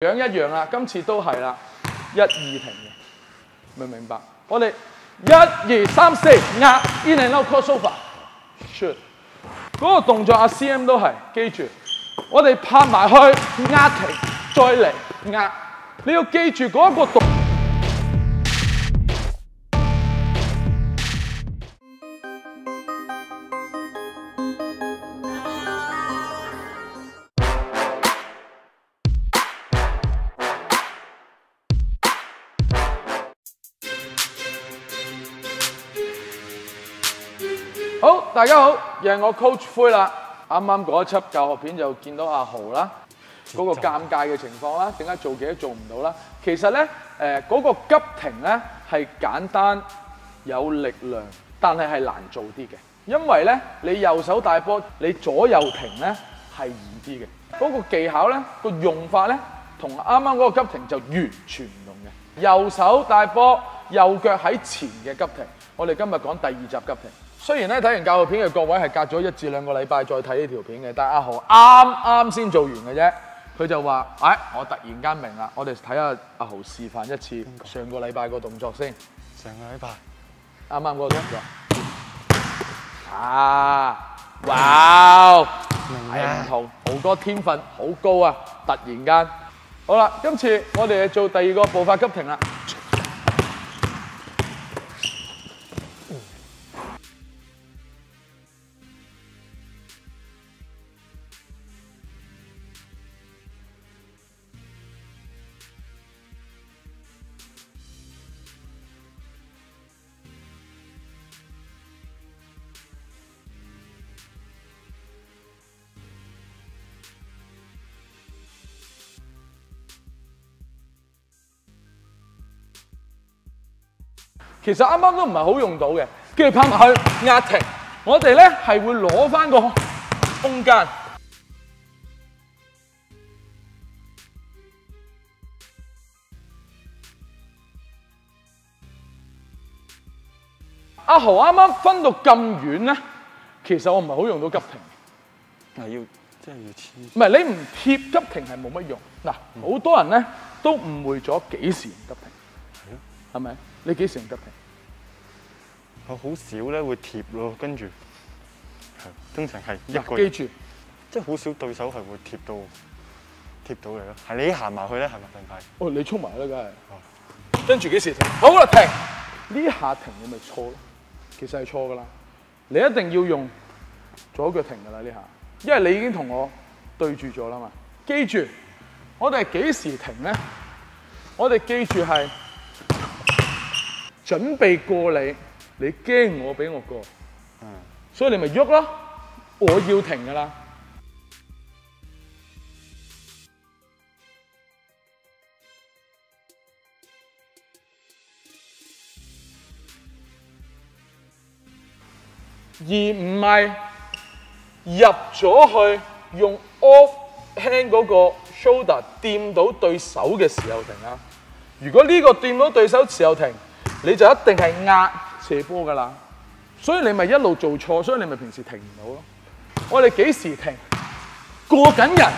樣一樣啦，今次都係啦，一二停嘅，明唔明白？我哋一二三四壓 in and out crossover shoot，嗰個動作阿 CM 都係，記住，我哋拍埋去壓停，再嚟壓，你要記住嗰一個動。好，大家好，又係我 Coach 灰啦。啱啱嗰一輯教學片就見到阿豪啦，嗰、個尷尬嘅情況啦，點解做幾都做唔到啦？其實咧，誒、嗰、個急停咧係簡單有力量，但係係難做啲嘅，因為咧你右手大波，你左右停咧係易啲嘅。嗰、個技巧咧、個用法咧，同啱啱嗰個急停就完全唔同嘅。右手大波，右腳喺前嘅急停。我哋今日講第二集急停。雖然咧睇完教育片嘅各位係隔咗一至兩個禮拜再睇呢條片嘅，但係阿豪啱啱先做完嘅啫。佢就話：，哎，我突然間明啦，我哋睇下阿豪示範一次上個禮拜個動作先。上個禮拜啱啱嗰個動作。啊！哇！係唔同，豪哥天分好高啊！突然間，好啦，今次我哋做第二個步伐急停啦。其實啱啱都唔係好用到嘅，跟住拍埋去壓停，我哋咧係會攞翻個空間。阿豪啱啱分到咁遠咧，其實我唔係好用到急停。係要即係要黐。唔係你唔貼急停係冇乜用。嗱，好多人咧都誤會咗幾時用急停，係咯係咪？你幾時唔得停？我好少咧會貼咯，跟住係通常係一個記住。即係好少對手係會貼到貼到你咯。係你行埋去咧，係咪定係？哦，你衝埋啦，梗係。跟住幾時停？好啦，停。呢下停你咪錯咯，其實係錯噶啦。你一定要用左腳停噶啦呢下，因為你已經同我對住咗啦嘛。記住，我哋係幾時停咧？我哋記住係準備過你，你驚我俾我過，所以你咪喐咯。我要停噶啦。而唔係入咗去用 off hand 嗰個 shoulder 掂到對手嘅時候停啊！如果呢個掂到對手時候停，你就一定係壓射波噶啦。所以你咪一路做錯，所以你咪平時停唔到咯。我哋幾時停？過緊人，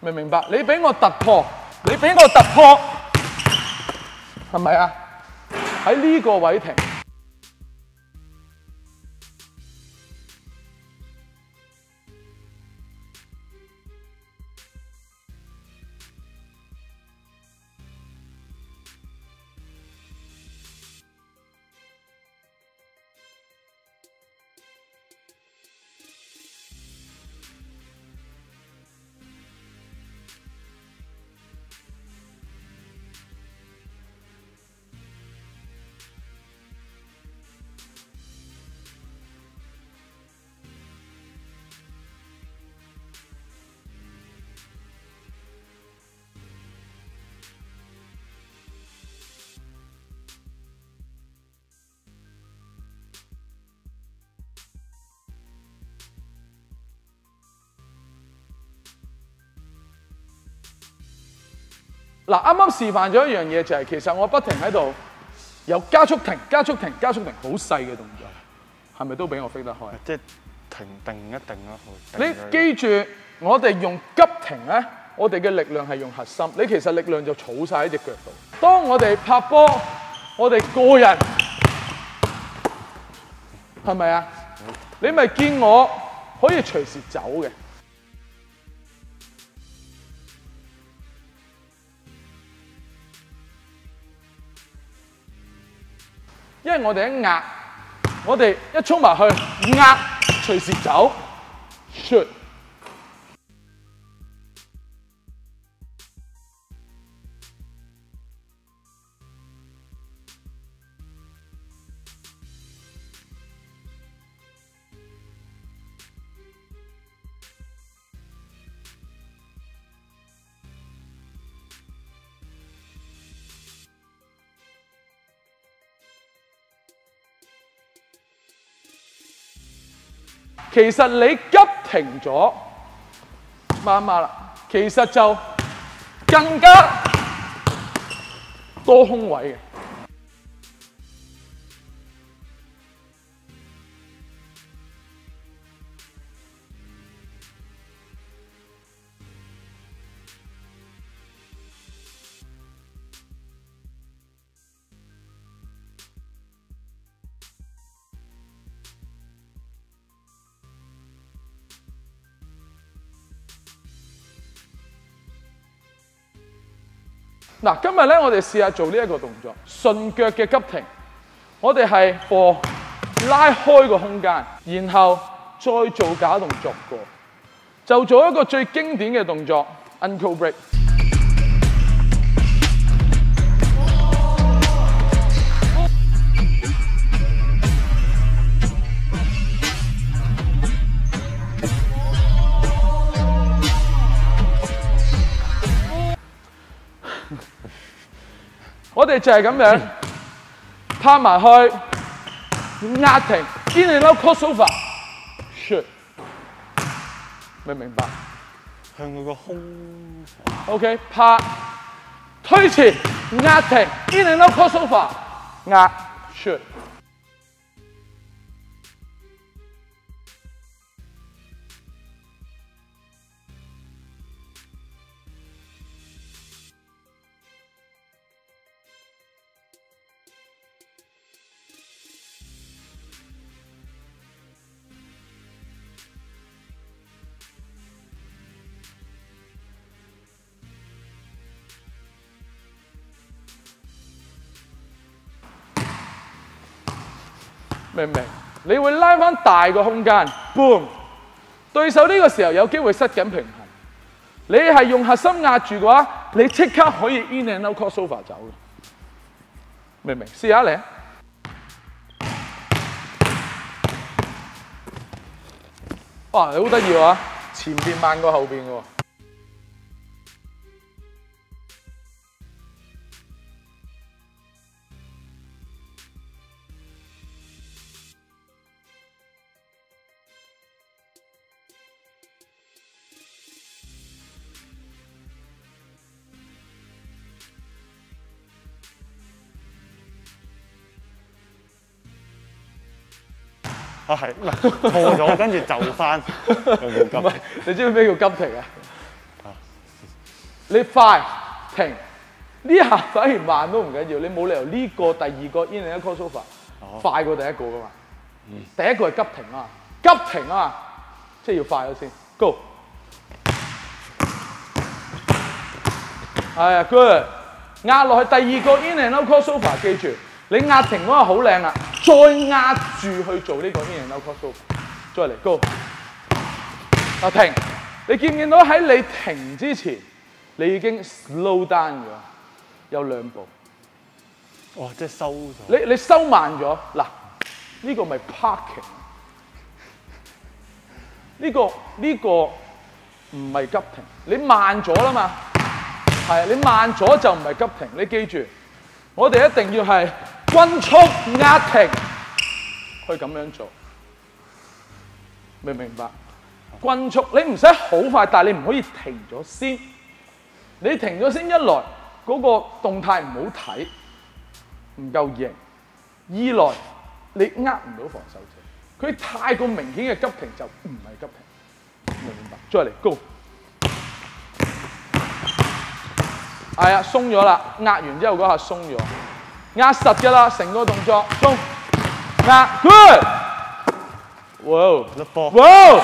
明唔明白？你俾我突破，你俾我突破，係咪啊？喺呢個位停。嗱，啱啱示範咗一樣嘢，就係其實我不停喺度有加速停、加速停、加速停，好細嘅動作，係咪都俾我飛得開？即係停定一定咯。你記住，我哋用急停咧，我哋嘅力量係用核心，你其實力量就儲晒喺只腳度。當我哋拍波，我哋個人係咪啊？你咪見我可以隨時走嘅。因為我哋一壓，我哋一衝埋去壓，隨時走，shoot。其實你急停咗，慢慢啦，其實就更加多空位嘅。嗱，今日咧我哋试下做呢一个动作，顺脚嘅急停。我哋係貨拉开个空间，然后再做假动作過，就做一个最经典嘅动作 uncle break。我哋就係咁樣拍埋去壓停，in and out crossover，shoot，明唔明白向佢個胸？OK，拍推前壓停，in and out crossover，壓 shoot。明唔明？你會拉翻大個空間，boom！對手呢個時候有機會失緊平衡，你係用核心壓住嘅話，你即刻可以 in and out crossover 走嘅，明唔明？試下嚟啊！哇，你好得意喎，前邊慢過後邊嘅喎。啊係，錯咗，跟住就翻，你知唔知咩叫急停啊？你快停，呢下反而慢都唔緊要，你冇理由呢個第二個 in and out crossover 快過第一個噶嘛。第一個係急停啊，急停啊，即係要快咗先。Go，係啊，good，壓落去第二個 in and out crossover，記住你壓停嗰個好靚啊，再壓住去做呢個 in and out crossover，再嚟 Go。啊停！你見唔見到喺你停之前，你已經 slow down 咗，有兩步。哇！即係收咗。你你收慢咗，嗱，呢、個咪 parking。呢、個呢、個唔係急停，你慢咗啦嘛。係啊，你慢咗就唔係急停。你記住，我哋一定要係均速壓停，去咁樣做，明唔明白？均速，你唔使好快，但係你唔可以停咗先。你停咗先，一來嗰、個動態唔好睇。唔夠型，二來你呃唔到防守者，佢太過明顯嘅急停就唔係急停，明唔明白？再嚟高，係啊，鬆咗啦，壓完之後嗰下鬆咗，壓實㗎啦，成個動作中壓，good，哇甩波，哇！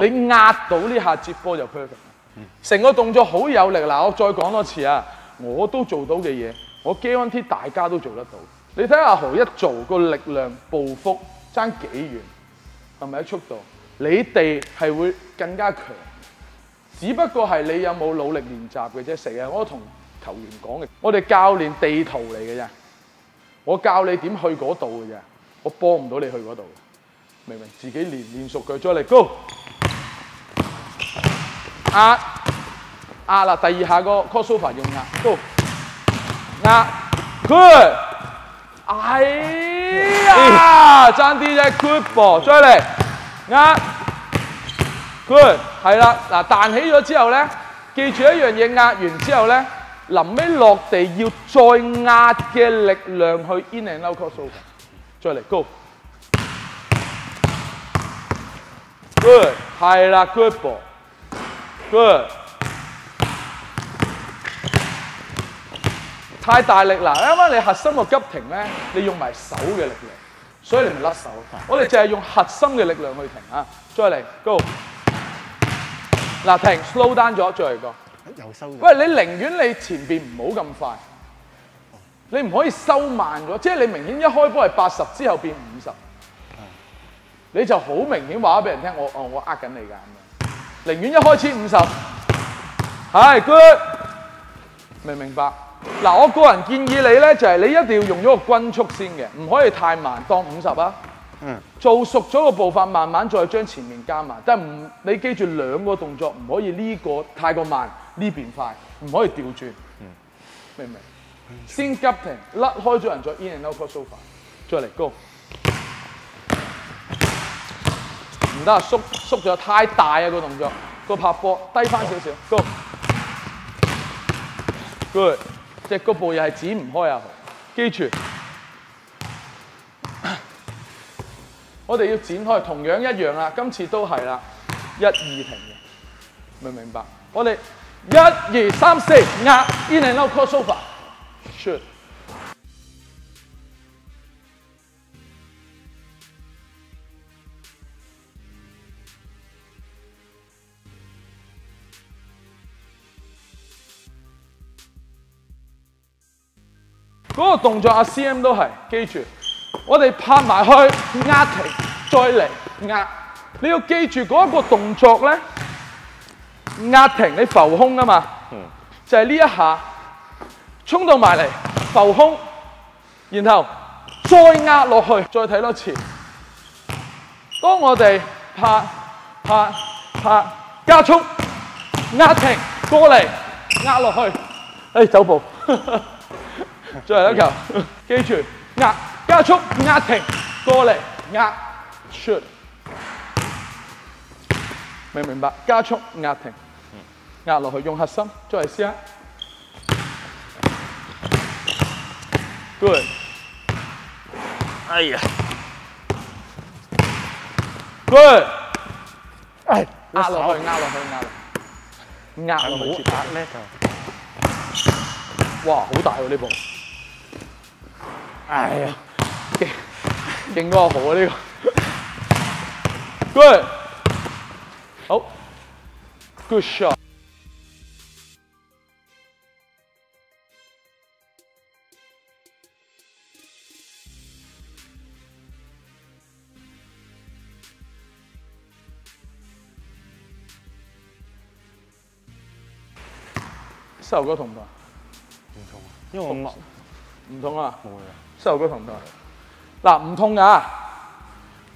你壓到呢下接波就 perfect。成個動作好有力嗱，我再講多次啊！我都做到嘅嘢，我 guarantee 大家都做得到。你睇下阿豪一做個力量步幅爭幾遠，係咪喺速度？你哋係會更加強，只不過係你有冇努力練習嘅啫。成日我同球員講嘅，我哋教練地圖嚟嘅啫，我教你點去嗰度嘅啫，我幫唔到你去嗰度。明明？自己練練熟佢，再嚟 go，壓壓啦，第二下個 crossover 用壓，go，壓，good，哎呀，爭啲啫，good ball，再嚟。壓，good，係啦，嗱彈起咗之後咧，記住一樣嘢，壓完之後咧，臨尾落地要再壓嘅力量去 in and out crossover，再嚟 go。Good，係啦，good ball，good。太大力啦！啱啱你核心個急停咧，你用埋手嘅力量，所以你咪甩手。我哋淨係用核心嘅力量去停啊！再嚟，go。嗱，停，slow down 咗，再嚟個。又收。喂，你寧願你前邊唔好咁快，你唔可以收慢咗，即係你明顯一開波係八十，之後變五十。你就好明顯話咗俾人聽，我哦我呃緊你㗎咁樣，寧願一開始五十，係 good，明唔明白？嗱，我個人建議你咧，就係、你一定要用咗個均速先嘅，唔可以太慢，當五十啊。嗯，做熟咗個步伐，慢慢再將前面加慢，但係唔你記住兩個動作唔可以呢個太過慢，呢邊快，唔可以調轉。明唔明？先急停，甩開咗人再 in and out crossover，再嚟 go。唔得啊，縮縮咗太大啊個動作，個拍波低翻少少，go。good，隻個步又係指唔開啊，記住。我哋要展開，同樣一樣啦，今次都係啦，一二停，明唔明白？我哋一二三四壓 in and out crossover，shoot。嗰個動作阿 CM 都係，記住，我哋拍埋去壓停，再嚟壓。你要記住嗰一個動作咧，壓停你浮空啊嘛，就係呢一下，衝到埋嚟浮空，然後再壓落去，再睇多次。當我哋拍拍拍加速壓停過嚟壓落去，誒、走步。再嚟一球，記住壓加速壓停過嚟壓 shoot，明唔明白？加速壓停，壓落去用核心，再嚟試下。Good，哎呀，good，哎，壓落去，壓落去，壓落去，壓落去。冇壓叻就，哇，好大喎呢部！哎呀，勁勁過好啊呢個，good，好，good shot。膝頭哥痛唔痛啊？唔同啊，因為我麥唔痛啊！冇嘢，膝頭哥痛唔痛啊？嗱，唔痛噶，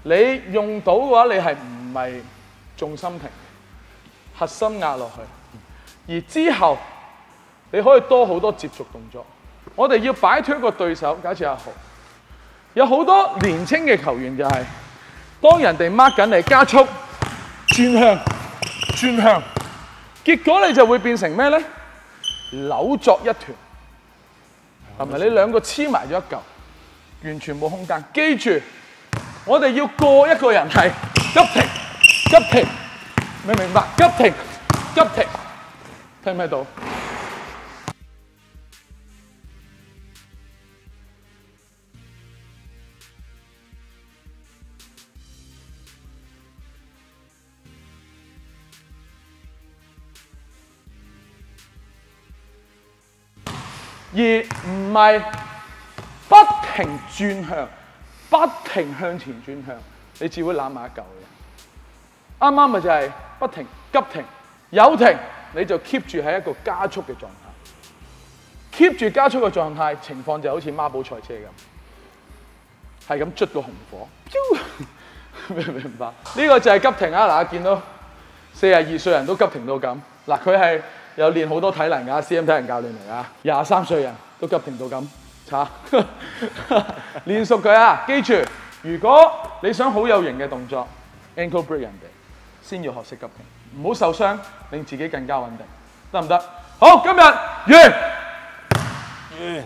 你用到嘅話，你係唔係重心停，核心壓落去，而之後你可以多好多接觸動作。我哋要擺脱一個對手，假設阿豪，有好多年青嘅球員就係、當人哋 mark 緊你，加速轉向轉向，結果你就會變成咩咧？扭作一團，係咪？你兩個黐埋咗一嚿，完全冇空間。記住，我哋要過一個人係急停急停，明唔明白？急停急停，聽唔聽到？而唔係不停轉向，不停向前轉向，你只會攬埋一嚿嘅。啱啱咪就係不停急停，有停你就 keep 住喺一個加速嘅狀態，keep 住加速嘅狀態，情況就好似孖寶賽車咁，係咁捽個紅火，明唔明白？呢、個就係急停啊！嗱，見到四十二歲人都急停到咁，嗱佢係。有练好多体能噶，CM 体能教练嚟噶，廿三岁人都急停到咁，查练 熟佢啊！记住，如果你想好有型嘅动作，ankle break 人哋，先要学识急停，唔好受伤，令自己更加稳定，得唔得？好，今日完。完。